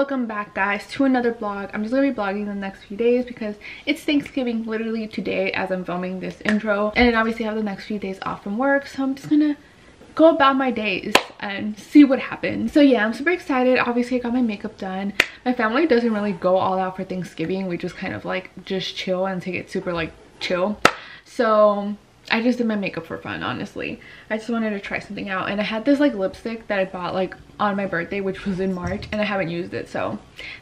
welcome back guys to another vlog. I'm just gonna be vlogging the next few days because it's thanksgiving literally today as i'm filming this intro. And then obviously I have the next few days off from work so i'm just gonna go about my days and see what happens. So yeah i'm super excited. Obviously i got my makeup done. My family doesn't really go all out for thanksgiving. We just kind of like just chill and take it super like chill. So I just did my makeup for fun, honestly. I just wanted to try something out. And I had this like lipstick that I bought like on my birthday, which was in March, and I haven't used it. So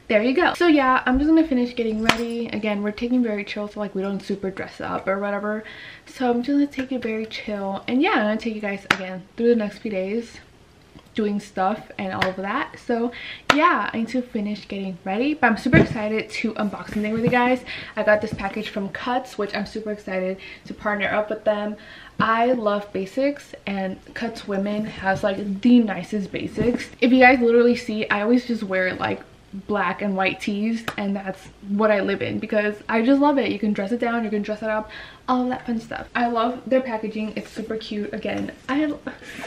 there you go. So yeah, I'm just gonna finish getting ready. Again, we're taking very chill, so like we don't super dress up or whatever. So I'm just gonna take it very chill. And yeah, I'm gonna take you guys again through the next few days doing stuff and all of that. So yeah i need to finish getting ready but i'm super excited to unbox something with you guys. I got this package from cuts which i'm super excited to partner up with them. I love basics and cuts women has like the nicest basics. If you guys literally see i always just wear like black and white tees and that's what I live in because I just love it. You can dress it down, you can dress it up, all that fun stuff. I love their packaging. It's super cute. Again, I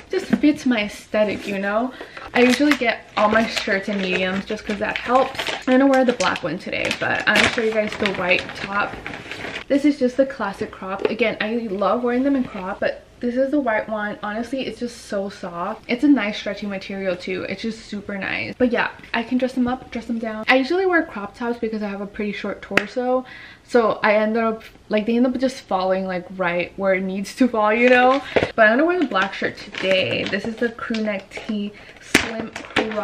just fits my aesthetic, you know? I usually get all my shirts in mediums just because that helps. I'm gonna wear the black one today, but I'm gonna show you guys the white top. This is just the classic crop. Again, I love wearing them in crop, but this is the white one. Honestly, it's just so soft. It's a nice stretchy material too. It's just super nice. But yeah, I can dress them up, dress them down. I usually wear crop tops because I have a pretty short torso. So I ended up, like they end up just falling like right where it needs to fall, you know? But I'm gonna wear the black shirt today. This is the crew neck tee slim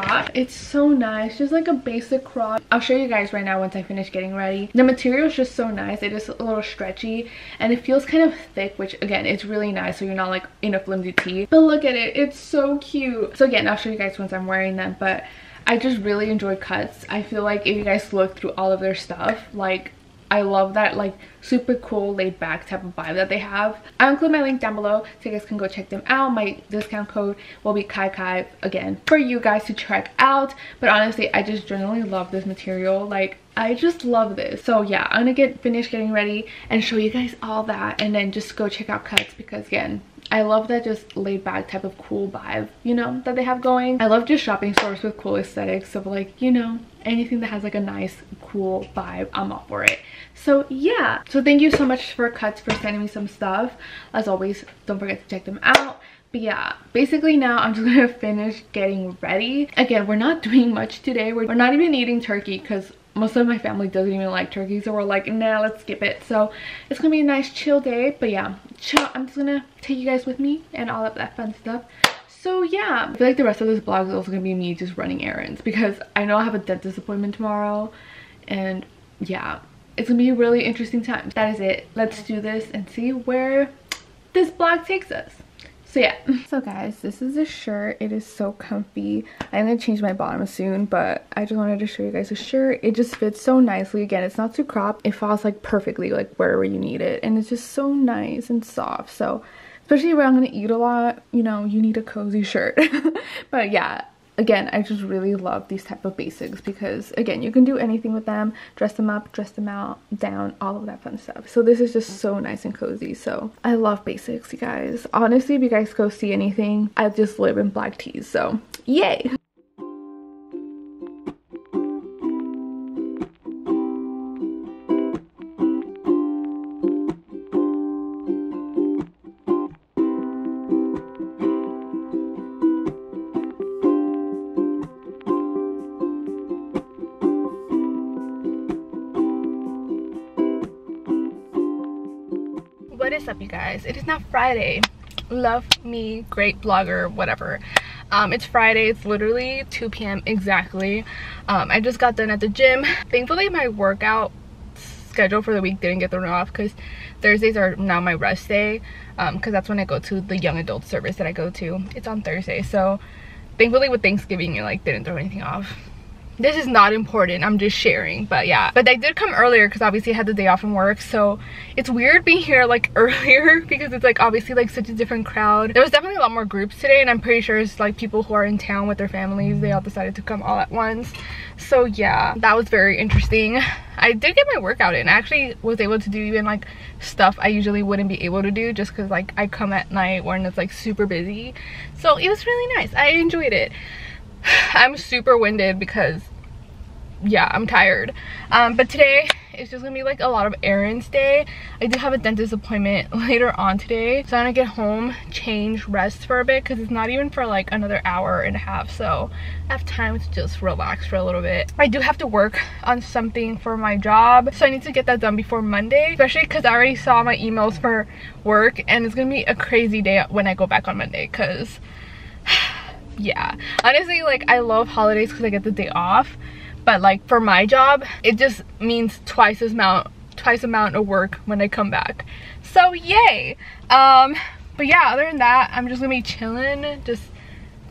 crop. It's so nice, just like a basic crop. I'll show you guys right now once I finish getting ready. The material is just so nice. It is a little stretchy and it feels kind of thick, which again, it's really nice so you're not like in a flimsy tee. But look at it, it's so cute. So again, I'll show you guys once I'm wearing them, but I just really enjoy cuts. I feel like if you guys look through all of their stuff, like I love that like super cool laid back type of vibe that they have. I'll include my link down below so you guys can go check them out. My discount code will be KAIKIVE again for you guys to check out. But honestly, I just generally love this material. Like I just love this. So yeah, I'm gonna get finished getting ready and show you guys all that and then just go check out cuts because again, I love that just laid back type of cool vibe, you know, that they have going. I love just shopping stores with cool aesthetics of like, you know, anything that has like a nice, cool vibe, I'm all for it. So yeah, so thank you so much for Cuts for sending me some stuff. As always, don't forget to check them out. But yeah, basically now I'm just gonna finish getting ready. Again, we're not doing much today. We're, we're not even eating turkey because most of my family doesn't even like turkey so we're like nah let's skip it. So it's gonna be a nice chill day but yeah. Chill i'm just gonna take you guys with me and all of that fun stuff. So yeah. I feel like the rest of this vlog is also gonna be me just running errands because i know i have a dentist appointment tomorrow and yeah. It's gonna be a really interesting time. That is it. Let's do this and see where this vlog takes us so yeah. So guys this is a shirt. It is so comfy. I'm gonna change my bottom soon but i just wanted to show you guys a shirt. It just fits so nicely. Again it's not too cropped it falls like perfectly like wherever you need it and it's just so nice and soft. So especially when i'm gonna eat a lot you know you need a cozy shirt. But yeah again i just really love these type of basics because again you can do anything with them dress them up dress them out down all of that fun stuff. So this is just so nice and cozy. So i love basics you guys. Honestly if you guys go see anything i just live in black tees so yay is up you guys. It is now friday. Love me great blogger whatever. Um, it's friday. It's literally 2 p.m exactly. Um, i just got done at the gym. Thankfully my workout schedule for the week didn't get thrown off because thursdays are now my rest day um because um, that's when i go to the young adult service that i go to. It's on thursday so thankfully with thanksgiving it like didn't throw anything off this is not important. I'm just sharing but yeah. But i did come earlier because obviously i had the day off from work so it's weird being here like earlier because it's like obviously like such a different crowd. There was definitely a lot more groups today and i'm pretty sure it's like people who are in town with their families they all decided to come all at once. So yeah that was very interesting. I did get my workout in. I actually was able to do even like stuff i usually wouldn't be able to do just because like i come at night when it's like super busy. So it was really nice. I enjoyed it I'm super winded because yeah i'm tired. Um but today it's just gonna be like a lot of errands day. I do have a dentist appointment later on today so i'm gonna get home change rest for a bit because it's not even for like another hour and a half so i have time to just relax for a little bit. I do have to work on something for my job so i need to get that done before monday especially because i already saw my emails for work and it's gonna be a crazy day when i go back on monday because yeah. Honestly like i love holidays because i get the day off but like for my job it just means twice as amount twice amount of work when i come back. So yay! Um but yeah other than that i'm just gonna be chilling just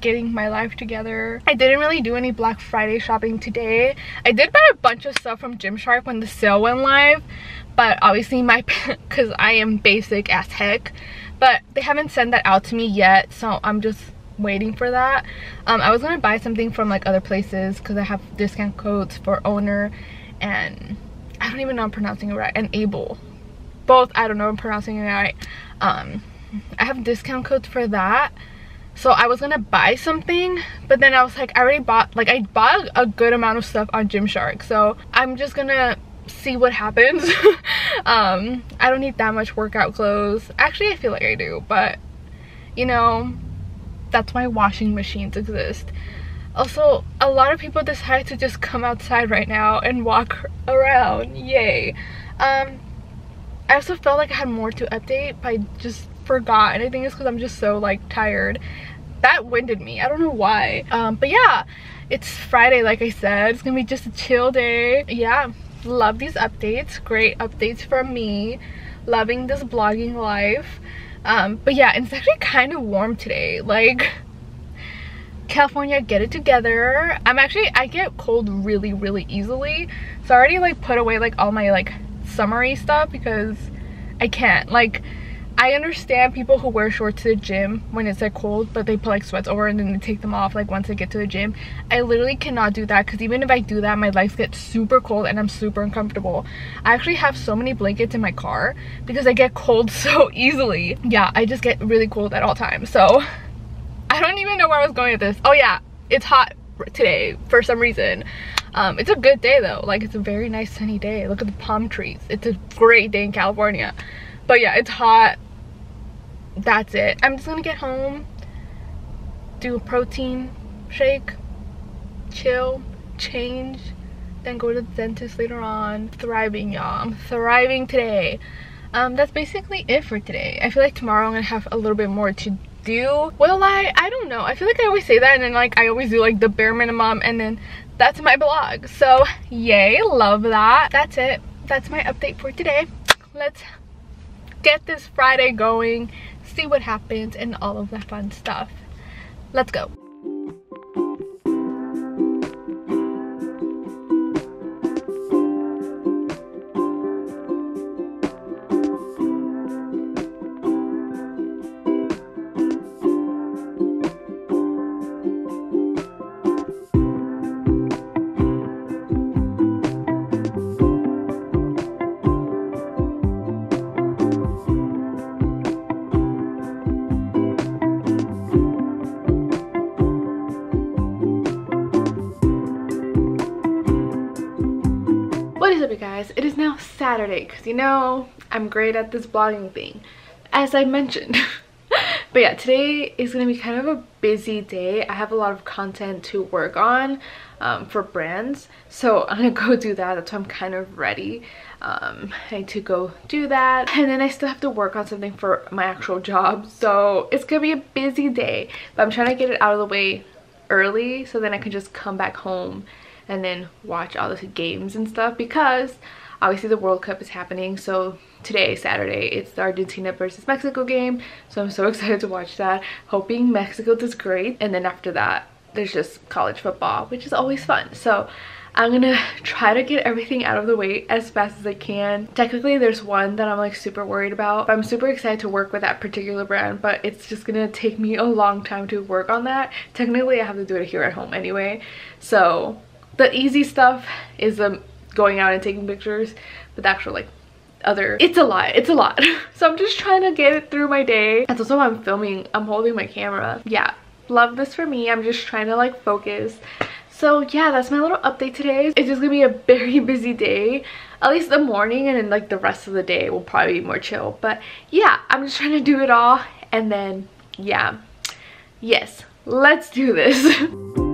getting my life together. I didn't really do any black friday shopping today. I did buy a bunch of stuff from gymshark when the sale went live but obviously my because i am basic as heck but they haven't sent that out to me yet so i'm just waiting for that. Um i was gonna buy something from like other places because i have discount codes for owner and i don't even know i'm pronouncing it right and able. Both i don't know i'm pronouncing it right. Um i have discount codes for that. So i was gonna buy something but then i was like i already bought like i bought a good amount of stuff on gymshark. So i'm just gonna see what happens. Um i don't need that much workout clothes. Actually i feel like i do but you know that's why washing machines exist. Also a lot of people decide to just come outside right now and walk around. Yay. Um i also felt like i had more to update but i just forgot and i think it's because i'm just so like tired. That winded me. I don't know why. Um but yeah it's friday like i said. It's gonna be just a chill day. Yeah love these updates. Great updates from me. Loving this blogging life um but yeah it's actually kind of warm today. Like california get it together. I'm actually i get cold really really easily. So i already like put away like all my like summery stuff because i can't. Like I understand people who wear shorts to the gym when it's like cold but they put like sweats over and then they take them off like once they get to the gym. I literally cannot do that because even if I do that my legs get super cold and I'm super uncomfortable. I actually have so many blankets in my car because I get cold so easily. Yeah, I just get really cold at all times. So I don't even know where I was going with this. Oh yeah, it's hot today for some reason. Um, it's a good day though. Like it's a very nice sunny day. Look at the palm trees. It's a great day in California. But yeah, it's hot that's it. I'm just gonna get home do a protein shake chill change then go to the dentist later on. Thriving y'all. I'm thriving today. Um that's basically it for today. I feel like tomorrow i'm gonna have a little bit more to do. Will i i don't know. I feel like i always say that and then like i always do like the bare minimum and then that's my blog. So yay. Love that. That's it. That's my update for today. Let's get this friday going see what happens and all of that fun stuff. Let's go. Guys it is now saturday because you know i'm great at this blogging thing as i mentioned. But yeah today is gonna be kind of a busy day. I have a lot of content to work on um, for brands so i'm gonna go do that. That's why i'm kind of ready. Um, i need to go do that. And then i still have to work on something for my actual job so it's gonna be a busy day. But i'm trying to get it out of the way early so then i can just come back home and then watch all the games and stuff because obviously the World Cup is happening so today Saturday it's the Argentina versus Mexico game so I'm so excited to watch that hoping Mexico does great and then after that there's just college football which is always fun so I'm gonna try to get everything out of the way as fast as I can. Technically there's one that I'm like super worried about. I'm super excited to work with that particular brand but it's just gonna take me a long time to work on that. Technically I have to do it here at home anyway so the easy stuff is um, going out and taking pictures but the actual like other it's a lot it's a lot so i'm just trying to get it through my day that's also why i'm filming i'm holding my camera yeah love this for me i'm just trying to like focus So yeah, that's my little update today. It's just gonna be a very busy day. At least the morning and then like the rest of the day will probably be more chill. But yeah, I'm just trying to do it all and then yeah. Yes, let's do this.